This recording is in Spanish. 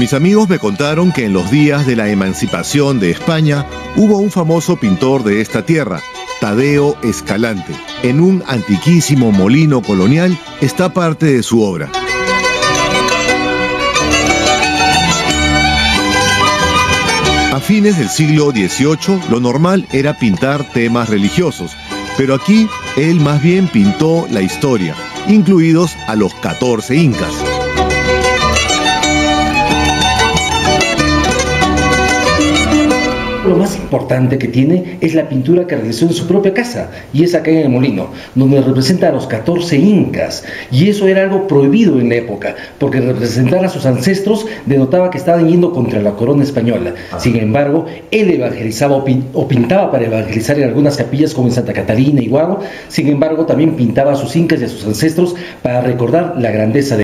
Mis amigos me contaron que en los días de la emancipación de España hubo un famoso pintor de esta tierra, Tadeo Escalante. En un antiquísimo molino colonial está parte de su obra. A fines del siglo XVIII, lo normal era pintar temas religiosos, pero aquí él más bien pintó la historia, incluidos a los 14 incas. Lo más importante que tiene es la pintura que realizó en su propia casa, y es acá en el molino, donde representa a los 14 incas. Y eso era algo prohibido en la época, porque representar a sus ancestros denotaba que estaban yendo contra la corona española. Sin embargo, él evangelizaba o, pintaba para evangelizar en algunas capillas como en Santa Catalina y Guago. Sin embargo, también pintaba a sus incas y a sus ancestros para recordar la grandeza de